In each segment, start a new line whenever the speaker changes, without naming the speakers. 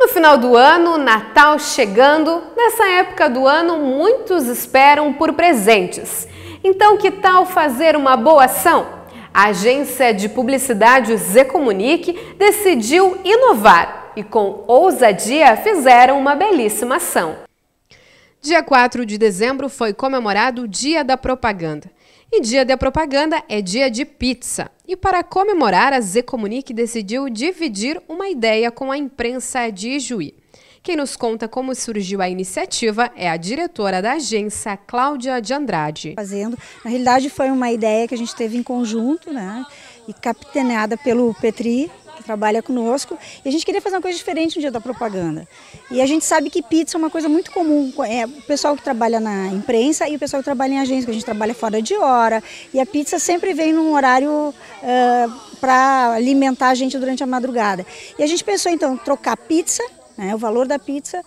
No final do ano, Natal chegando, nessa época do ano muitos esperam por presentes. Então, que tal fazer uma boa ação? A agência de publicidade Zé Comunique decidiu inovar e, com ousadia, fizeram uma belíssima ação. Dia 4 de dezembro foi comemorado o Dia da Propaganda. E dia da propaganda é dia de pizza. E para comemorar, a Z Comunique decidiu dividir uma ideia com a imprensa de Ijuí. Quem nos conta como surgiu a iniciativa é a diretora da agência, Cláudia de Andrade.
Fazendo, na realidade foi uma ideia que a gente teve em conjunto, né? E capitaneada pelo Petri, trabalha conosco, e a gente queria fazer uma coisa diferente no dia da propaganda. E a gente sabe que pizza é uma coisa muito comum, é o pessoal que trabalha na imprensa e o pessoal que trabalha em agência, que a gente trabalha fora de hora, e a pizza sempre vem num horário uh, para alimentar a gente durante a madrugada. E a gente pensou então trocar pizza, né, o valor da pizza,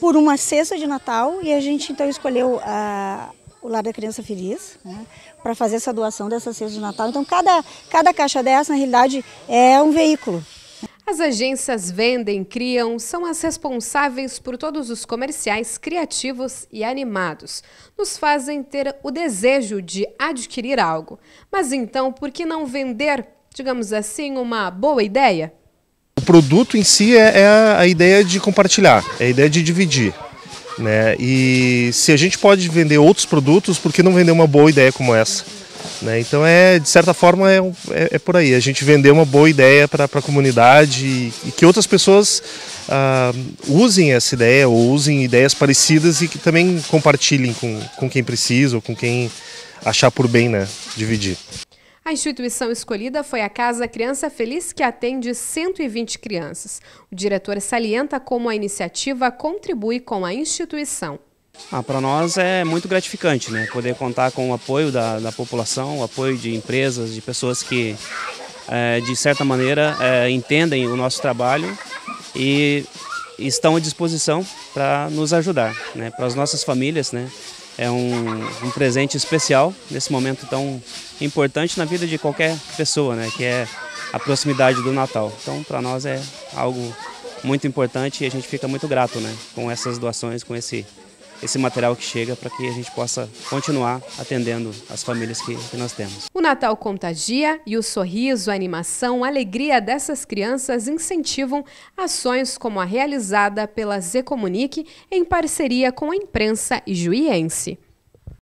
por uma cesta de Natal, e a gente então escolheu a o Lar da Criança Feliz, né, para fazer essa doação dessa cesta de Natal. Então, cada, cada caixa dessa, na realidade, é um veículo.
As agências vendem, criam, são as responsáveis por todos os comerciais criativos e animados. Nos fazem ter o desejo de adquirir algo. Mas então, por que não vender, digamos assim, uma boa ideia?
O produto em si é, é a ideia de compartilhar, é a ideia de dividir. Né? E se a gente pode vender outros produtos, por que não vender uma boa ideia como essa? Né? Então é de certa forma é, é, é, por aí a gente vender uma boa ideia para a comunidade e, e, que outras pessoas uh, usem essa ideia ou usem ideias parecidas e que também compartilhem com, com quem precisa ou com quem achar por bem né, dividir.
A instituição escolhida foi a Casa Criança Feliz, que atende 120 crianças. O diretor salienta como a iniciativa contribui com a instituição.
Ah, Para nós é muito gratificante né? poder contar com o apoio da, da população, o apoio de empresas, de pessoas que, é, de certa maneira, é, entendem o nosso trabalho e estão à disposição para nos ajudar, né? para as nossas famílias. Né? É um, um, presente especial nesse momento tão importante na vida de qualquer pessoa, né? Que é a proximidade do Natal. Então, para nós é algo muito importante e a gente fica muito grato, né? Com essas doações, com esse esse material que chega para que a gente possa continuar atendendo as famílias que, que, nós temos.
O Natal contagia e o sorriso, a animação, a alegria dessas crianças incentivam ações como a realizada pela Zé Comunique em parceria com a imprensa ijuiense.